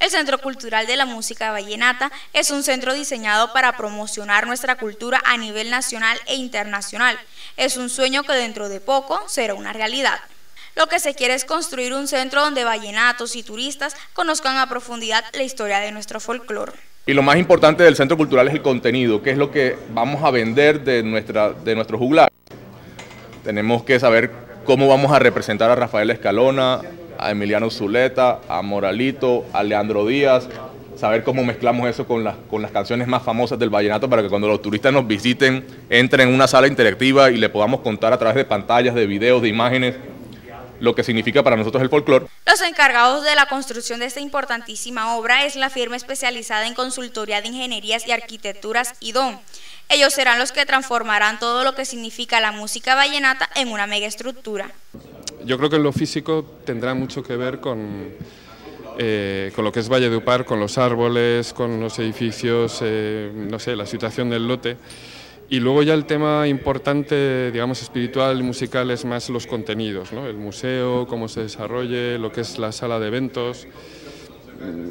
El Centro Cultural de la Música Vallenata es un centro diseñado para promocionar nuestra cultura a nivel nacional e internacional. Es un sueño que dentro de poco será una realidad. Lo que se quiere es construir un centro donde vallenatos y turistas conozcan a profundidad la historia de nuestro folclore. Y lo más importante del centro cultural es el contenido, que es lo que vamos a vender de, nuestra, de nuestro juglar. Tenemos que saber cómo vamos a representar a Rafael Escalona, a Emiliano Zuleta, a Moralito, a Leandro Díaz, saber cómo mezclamos eso con las, con las canciones más famosas del vallenato para que cuando los turistas nos visiten entren en una sala interactiva y le podamos contar a través de pantallas, de videos, de imágenes lo que significa para nosotros el folclore. Los encargados de la construcción de esta importantísima obra es la firma especializada en consultoría de ingenierías y arquitecturas IDON. Ellos serán los que transformarán todo lo que significa la música vallenata en una megaestructura yo creo que en lo físico tendrá mucho que ver con, eh, con lo que es Valle de Upar, con los árboles, con los edificios, eh, no sé, la situación del lote. Y luego ya el tema importante, digamos, espiritual y musical es más los contenidos, ¿no? el museo, cómo se desarrolle, lo que es la sala de eventos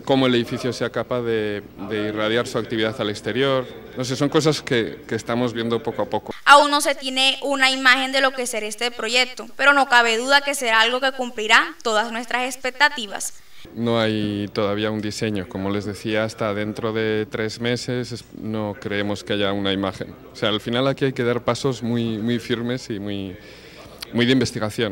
cómo el edificio sea capaz de, irradiar su actividad al exterior. No sé, son cosas que, que, estamos viendo poco a poco. Aún no se tiene una imagen de lo que será este proyecto, pero no cabe duda que será algo que cumplirá todas nuestras expectativas. No hay todavía un diseño, como les decía, hasta dentro de tres meses no creemos que haya una imagen. O sea, al final aquí hay que dar pasos muy, muy firmes y muy, muy de investigación.